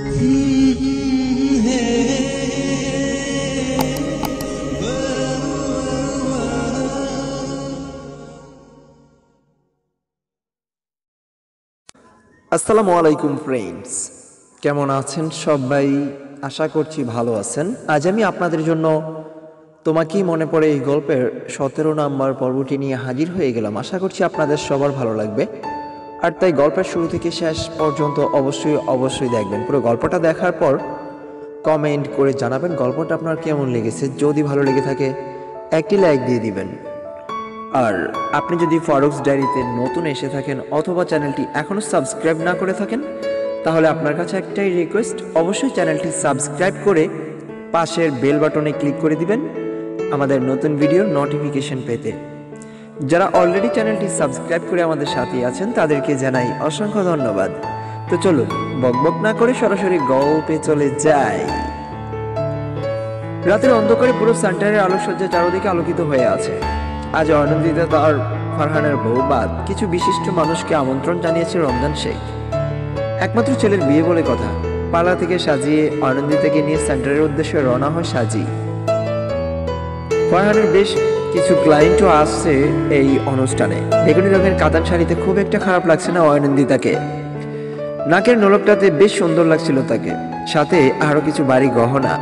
আসসালামু আলাইকুম ফ্রেন্ডস কেমন আছেন সবাই? আশা করছি ভালো আছেন। আজ আমি আপনাদের জন্য তোমাকেই মনে পড়ে এই গল্পের সতেরো নাম্বার পর্বটি নিয়ে হাজির হয়ে গেলাম। আশা করছি আপনাদের সবার ভালো লাগবে। আর তাই গল্পের শুরু থেকে শেষ পর্যন্ত অবশ্যই অবশ্যই দেখবেন। পুরো গল্পটা দেখার পর কমেন্ট করে জানাবেন গল্পটা আপনার কেমন লেগেছে। যদি ভালো লেগে থাকে, একটি লাইক দিয়ে দিবেন। আর আপনি যদি ফারুকস ডায়েরিতে নতুন এসে থাকেন অথবা চ্যানেলটি এখনও সাবস্ক্রাইব না করে থাকেন, তাহলে আপনার কাছে একটাই রিকোয়েস্ট অবশ্যই চ্যানেলটি সাবস্ক্রাইব করে পাশের বেল বাটনে ক্লিক করে দিবেন। আমাদের নতুন ভিডিওর নোটিফিকেশন পেতে। যারা অলরেডি চ্যানেলটি সাবস্ক্রাইব করে আমাদের সাথে আছেন, তাদেরকে জানাই অসংখ্য ধন্যবাদ। তো চলুন বকবক না করে সরাসরি গল্পে চলে যাই। রাতের অন্ধকারে পুরো সেন্টারের আলোকসজ্জা চারদিকে আলোকিত হয়ে আছে। আজ অনন্দিতা তার ফারহানের বউ বাদ কিছু বিশিষ্ট মানুষকে আমন্ত্রণ জানিয়েছে রমজান শেখ। একমাত্র ছেলের বিয়ে বলে কথা। পালা থেকে সাজিয়ে আনন্দিতাকে নিয়ে সেন্টারের উদ্দেশ্যে রওনা হয় সাজি। ফারহানের বেশ কিছু ক্লায়েন্টও আসছে এই অনুষ্ঠানে। বেগুনি রঙের কাতান শাড়িতে খুব একটা খারাপ লাগছে না অয়নন্দিতাকে। নাকের নোলকটাতে বেশ সুন্দর লাগছিল তাকে। সাথে আরও কিছু বাড়ি গহনা।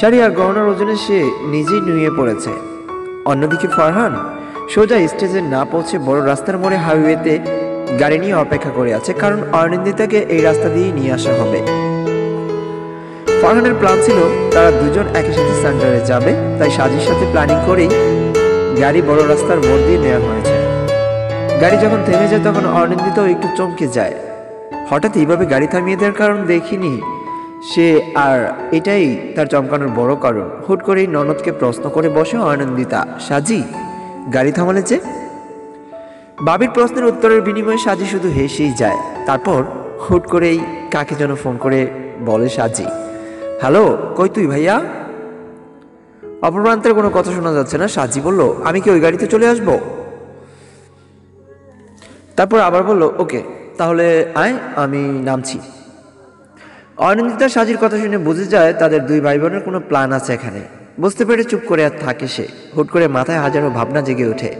শাড়ি আর গহনার ওজনে সে নিজেই নুয়ে পড়েছে। অন্যদিকে ফারহান সোজা স্টেজে না পৌঁছে বড় রাস্তার মোড়ে হাইওয়েতে গাড়ি নিয়ে অপেক্ষা করে আছে, কারণ অনিন্দিতাকে এই রাস্তা দিয়েই নিয়ে আসা হবে। ফারহানের প্ল্যান ছিল তারা দুজন একই সাথে সেন্টারে যাবে, তাই সাজির সাথে প্ল্যানিং করেই গাড়ি বড় রাস্তার মোড় দিয়ে নেওয়া হয়েছে। গাড়ি যখন থেমে যায়, তখন অনিন্দিতাও একটু চমকে যায়। হঠাৎ এইভাবে গাড়ি থামিয়ে দেওয়ার কারণ দেখিনি। সে আর এটাই তার চমকানোর বড় কারণ। হুট করেই ননদকে প্রশ্ন করে বসে অনন্দিতা, সাজি, গাড়ি থামালে যে? বাবির প্রশ্নের উত্তরের বিনিময়ে সাজি শুধু হেসেই যায়। তারপর হুট করেই কাকে যেন ফোন করে বলে, সাজি, হ্যালো, কই তুই ভাইয়া? অপর প্রান্তের কোনো কথা শোনা যাচ্ছে না, সাজি বলল, আমি কি ওই গাড়িতে চলে আসব? তারপর আবার বলল, ওকে, তাহলে আয়, আমি নামছি। অনিন্দিতা সাজির কথা শুনে বুঝে যায় তাদের দুই ভাই বোনের কোনো প্ল্যান আছে এখানে। বুঝতে পেরে চুপ করে আর থাকে সে। হুট করে মাথায় হাজারো ভাবনা জেগে ওঠে।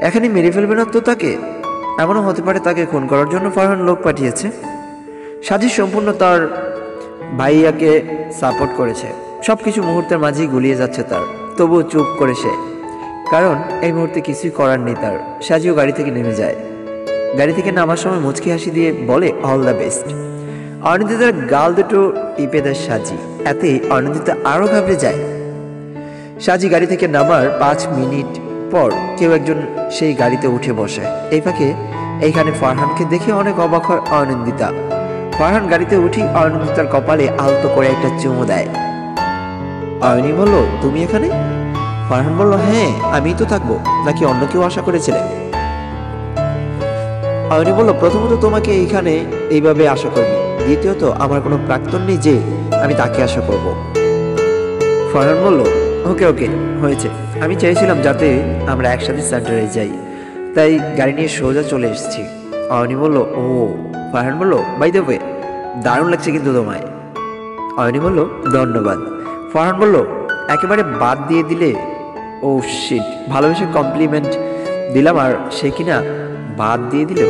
এখানে মেরে ফেলবে না তো তাকে? এমনও হতে পারে তাকে খুন করার জন্য ফারহান লোক পাঠিয়েছে। সাজি সম্পূর্ণ তার ভাইয়াকে সাপোর্ট করেছে। সব কিছু মুহূর্তের মাঝেই গুলিয়ে যাচ্ছে তার। তবুও চুপ করে সে। কারণ এই মুহূর্তে কিছুই করার নেই তার। সাজিও গাড়ি থেকে নেমে যায়। গাড়ি থেকে নামার সময় মুচকি হাসি দিয়ে বলে অল দ্য বেস্ট অনিন্দিতার গাল দুটো টিপে দেয় সাজি। এতে অনিন্দিতা আরও ঘাবড়ে যায়। সাজি গাড়ি থেকে নামার পাঁচ মিনিট পর কেউ একজন সেই গাড়িতে উঠে বসে। এই ফাঁকে এইখানে ফারহানকে দেখে অনেক অবাক হয় অনিন্দিতা। ফারহান গাড়িতে উঠি অনিন্দিতার কপালে আলতো করে একটা চুমু দেয়। অয়নি বলল, তুমি এখানে? ফারহান বলল হ্যাঁ আমিই তো থাকব, নাকি অন্য কেউ আশা করেছিলে? অয়নি বলল, প্রথমত তোমাকে এখানে এইভাবে আশা করবি দ্বিতীয়ত, আমার কোনো প্রাক্তন নেই যে আমি তাকে আশা করব। ফরহান বলল, ওকে ওকে, হয়েছে। আমি চাইছিলাম যাতে আমরা একসাথে সেন্টারে যাই। তাই গাড়ি নিয়ে সোজা চলে এসেছি। অয়নি বলল, ও। ফারহান বলল বাই দ্য দারুণ লাগছে কিন্তু তোমায়। অয়নি বলল, ধন্যবাদ। ফারহান বলল, একেবারে বাদ দিয়ে দিলে? ও শিট ভালোবেসে কমপ্লিমেন্ট দিলাম, আর সে কিনা বাদ দিয়ে দিল?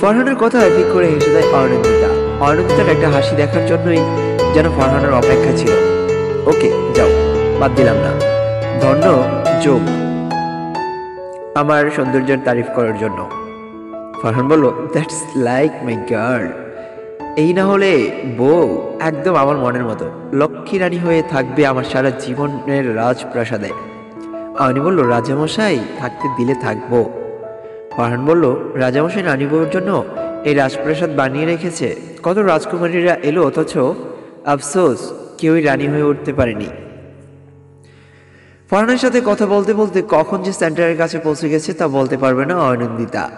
ফরহানের কথা ঠিক করে হেসে দেয় অরণন্দিতা অরণন্দিতার একটা হাসি দেখার জন্যই যেন ফরহানের অপেক্ষা ছিল। ওকে, যাও, বাদ দিলাম না। ধন্য, যোগ। আমার সৌন্দর্যের তারিফ করার জন্য। ফরহান বলল দ্যাটস লাইক মাই গার্ল এই না হলে বউ একদম আমার মনের মতো। লক্ষ্মী রানী হয়ে থাকবে আমার সারা জীবনের রাজপ্রাসাদে। আমি বলল, রাজামশাই, থাকতে দিলে থাকব। ফারহান বলল, রাজামশাই, রানী বউয়ের জন্য এই রাজপ্রাসাদ বানিয়ে রেখেছে। কত রাজকুমারীরা এলো, অথচ আফসোস, কেউই রানী হয়ে উঠতে পারেনি। ফারহানের সাথে কথা বলতে বলতে কখন যে সেন্টারের কাছে পৌঁছে গেছে তা বলতে পারবে না অনন্দিতা।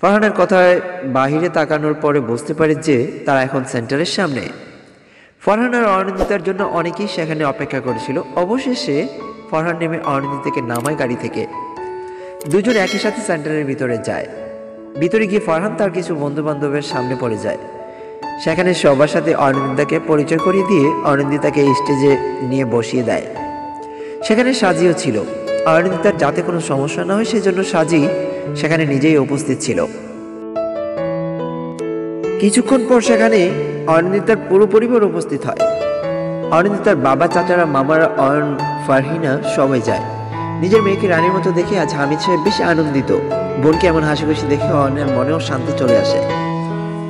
ফারহানের কথায় বাহিরে তাকানোর পরে বুঝতে পারে যে তারা এখন সেন্টারের সামনে। ফরহান আর অনিন্দিতার জন্য অনেকেই সেখানে অপেক্ষা করেছিল। অবশেষে ফরহান নেমে অনিন্দিতাকে নামায় গাড়ি থেকে। দুজন একই সাথে সেন্টারের ভিতরে যায়। ভিতরে গিয়ে ফরহান তার কিছু বন্ধু বান্ধবের সামনে পড়ে যায়। সেখানে সবার সাথে অনিন্দিতাকে পরিচয় করিয়ে দিয়ে অনিন্দিতাকে স্টেজে নিয়ে বসিয়ে দেয়। সেখানে সাজিও ছিল। অনিন্দিতার যাতে কোনো সমস্যা না হয়, সেজন্য সাজি সেখানে নিজেই উপস্থিত ছিল। কিছুক্ষণ পর সেখানে অনিন্দিতার পুরো পরিবার উপস্থিত হয়। অনিন্দিতার বাবা, চাচারা, মামারা অয়ন ফারহিনা সবাই যায়। নিজের মেয়েকে রানীর মতো দেখে আজ হামিদ সাহেব বেশি আনন্দিত। বোনকে এমন হাসি খুশি দেখে অয়নের মনেও শান্তি চলে আসে।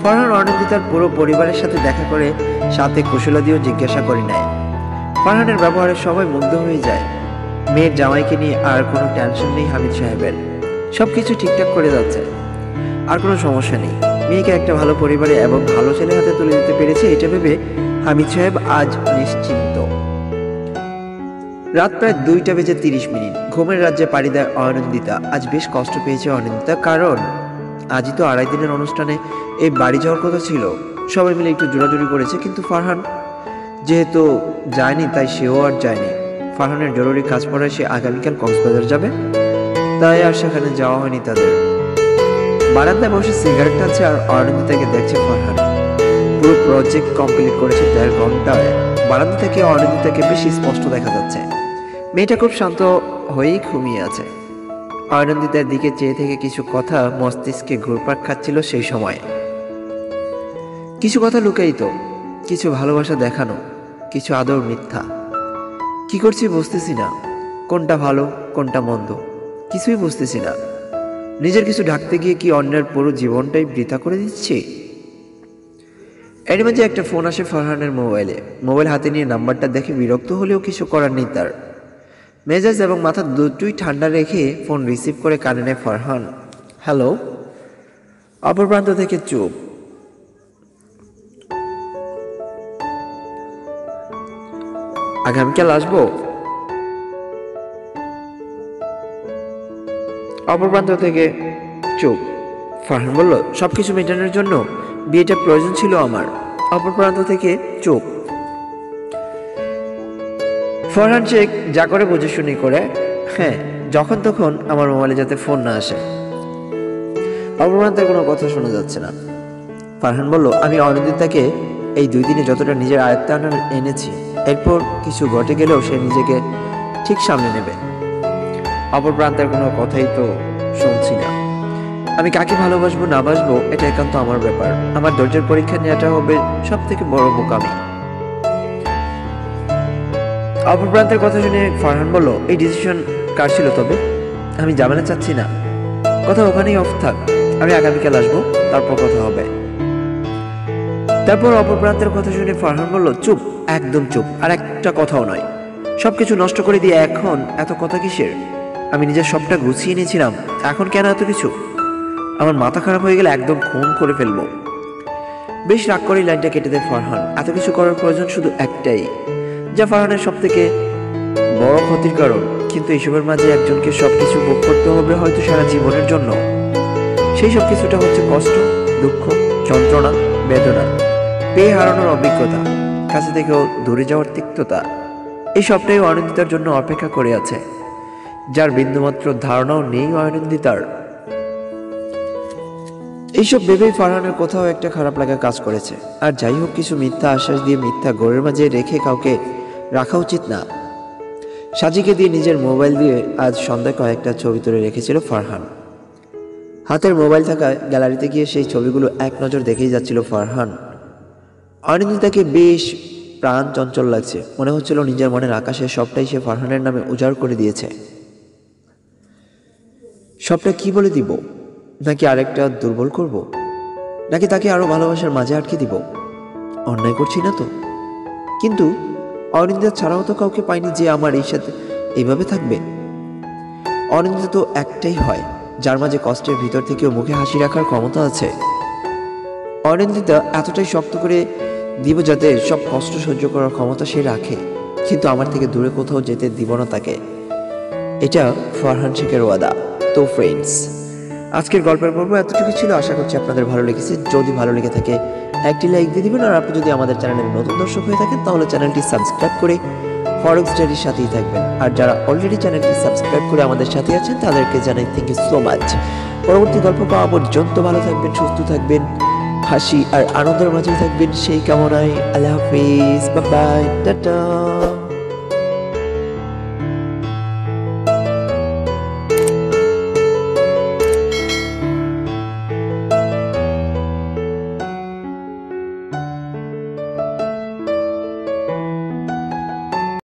ফরহান অনিন্দিতার পুরো পরিবারের সাথে দেখা করে সাথে কুশলাদিও জিজ্ঞাসা করে নেয়। ফারহানের ব্যবহারে সবাই মুগ্ধ হয়ে যায়। মেয়ের জামাইকে নিয়ে আর কোনো টেনশন নেই হামিদ সাহেবের। সব কিছু ঠিকঠাক করে যাচ্ছে। আর কোনো সমস্যা নেই। মেয়েকে একটা ভালো পরিবারে এবং ভালো ছেলে হাতে তুলে দিতে পেরেছে এটা ভেবে হামিদ সাহেব আজ নিশ্চিন্ত। রাত প্রায় দুইটা বেজে তিরিশ মিনিট। ঘুমের রাজ্যে পাড়ি দেয় অনিন্দিতা। আজ বেশ কষ্ট পেয়েছে অনিন্দিতা। কারণ আজই তো আড়াই দিনের অনুষ্ঠানে এই বাড়ি যাওয়ার কথা ছিল। সবাই মিলে একটু জোরাজুরি করেছে, কিন্তু ফারহান যেহেতু যায়নি, তাই সেও আর যায়নি। ফারহানের জরুরি কাজ পড়ায় সে আগামীকাল কক্সবাজার যাবে। তাই আর সেখানে যাওয়া হয়নি তাদের। বারান্দায় বসে সিগারেট টানছে আর অনিন্দিতাকে দেখছে ফারহান পুরো প্রজেক্ট কমপ্লিট করেছে দেড় ঘন্টায়। বারান্দা থেকে অনিন্দিতাকে বেশি স্পষ্ট দেখা যাচ্ছে। মেয়েটা খুব শান্ত হয়েই ঘুমিয়ে আছে। অনিন্দিতার দিকে চেয়ে থেকে কিছু কথা মস্তিষ্কে ঘুরপাক খাচ্ছিল সেই সময়। কিছু কথা লুকাইতো কিছু ভালোবাসা দেখানো, কিছু আদর মিথ্যা। কি করছি বুঝতেছি না। কোনটা ভালো, কোনটা মন্দ, কিছুই বুঝতেছি না। নিজের কিছু ঢাকতে গিয়ে কি অন্যের পুরো জীবনটাই বৃথা করে দিচ্ছি? এর মাঝে একটা ফোন আসে ফারহানের মোবাইলে। মোবাইল হাতে নিয়ে নাম্বারটা দেখে বিরক্ত হলেও কিছু করার নেই তার। মেজাজ এবং মাথা দুটোই ঠান্ডা রেখে ফোন রিসিভ করে কানে নেয় ফারহান। হ্যালো? অপর প্রান্ত থেকে চুপ। আগামীকাল আসব? অপর প্রান্ত থেকে চুপ। ফারহান বলল সব কিছু মেটানোর জন্য বিয়েটা প্রয়োজন ছিল আমার। অপর প্রান্ত থেকে চুপ। ফরহান শেখ যা করে বুঝে শুনি করে হ্যাঁ যখন তখন আমার মোবাইলে যাতে ফোন না আসে। অপর প্রান্তের কোনো কথা শোনা যাচ্ছে না। ফারহান বলল, আমি অনিন্দিতাকে এই দুই দিনে যতটা নিজের আয়ত্তে এনেছি এরপর কিছু ঘটে গেলেও সে নিজেকে ঠিক সামনে নেবে। অপর প্রান্তের কোনো কথাই তো শুনছি না। আমি কাকে ভালোবাসবো, না বাসবো এটা একান্ত আমার ব্যাপার। আমার ধৈর্যের পরীক্ষা নেওয়াটা হবে সব থেকে বড় বোকামি। অপর প্রান্তের কথা শুনে ফারহান বলল, এই ডিসিশন কার ছিল তবে? আমি জামানা চাচ্ছি না। কথা ওখানেই অফ থাক। আমি আগামীকাল আসব, তারপর কথা হবে। তারপর অপর প্রান্তের কথা শুনে ফারহান বলল, চুপ। একদম চুপ, আর একটা কথাও নয়। সবকিছু নষ্ট করে দিয়ে এখন এত কথা কিসের? আমি নিজের সবটা গুছিয়ে নিয়েছিলাম, এখন কেন এত কিছু? আমার মাথা খারাপ হয়ে গেলে একদম খুন করে ফেলব। বেশ রাগ করেই লাইনটা কেটে দেয় ফারহান। এত কিছু করার প্রয়োজন শুধু একটাই, যা ফারহানের সব থেকে বড় ক্ষতির কারণ। কিন্তু এইসবের মাঝে একজনকে সবকিছু ভোগ করতে হবে হয়তো সারা জীবনের জন্য। সেই সব কিছুটা হচ্ছে কষ্ট, দুঃখ, যন্ত্রণা, বেদনা। পেয়ে হারানোর অভিজ্ঞতা। কাছে থেকেও দূরে যাওয়ার তিক্ততা। এই সবটাই অনিন্দিতার জন্য অপেক্ষা করে আছে। যার বিন্দুমাত্র ধারণাও নেই অনিন্দিতার। এইসব ভেবেই ফারহানের কোথাও একটা খারাপ লাগা কাজ করেছে। আর যাই হোক, কিছু মিথ্যা আশ্বাস দিয়ে মিথ্যা গোড়ের মাঝে রেখে কাউকে রাখা উচিত না। সাজিকে দিয়ে নিজের মোবাইল দিয়ে আজ সন্ধ্যায় কয়েকটা ছবি তুলে রেখেছিল ফারহান। হাতের মোবাইল থাকা গ্যালারিতে গিয়ে সেই ছবিগুলো এক নজর দেখেই যাচ্ছিল ফারহান। অনিন্দিতাকে বেশ প্রাণ চঞ্চল লাগছে। মনে হচ্ছিল নিজের মনের আকাশে সবটাই সে ফারহানের নামে উজাড় করে দিয়েছে। সবটা কি বলে দিব? নাকি আরেকটা দুর্বল করব? নাকি তাকে আরও ভালোবাসার মাঝে আটকে দিব? অন্যায় করছি না তো। কিন্তু অনিন্দিতা ছাড়াও তো কাউকে পাইনি যে আমার এই সাথে এইভাবে থাকবে। অনিন্দিতা তো একটাই হয়, যার মাঝে কষ্টের ভিতর থেকেও মুখে হাসি রাখার ক্ষমতা আছে। অনিন্দিতা এতটাই শক্ত করে দিব যাতে সব কষ্ট সহ্য করার ক্ষমতা সে রাখে, কিন্তু আমার থেকে দূরে কোথাও যেতে দিব না তাকে। এটা ফারহান শেখের ওয়াদা, তো ফ্রেন্ডস আজকের গল্পের পর্ব এতটুকু ছিল, আশা করছি আপনাদের ভালো লেগেছে। যদি ভালো লেগে থাকে, একটি লাইক দিয়ে দিবেন, আর আপনি যদি আমাদের চ্যানেলের নতুন দর্শক হয়ে থাকেন, তাহলে চ্যানেলটি সাবস্ক্রাইব করে ফরেক্স স্টাডির সাথেই থাকবেন। আর যারা অলরেডি চ্যানেলটি সাবস্ক্রাইব করে আমাদের সাথে আছেন, তাদেরকে জানাই থ্যাংক ইউ সো মাচ পরবর্তী গল্প পাওয়া পর্যন্ত ভালো থাকবেন, সুস্থ থাকবেন। হাসি আর আনন্দের মাঝে থাকবেন সেই কামনায়। আল্লাহ হাফিজ বাবাই টাটা।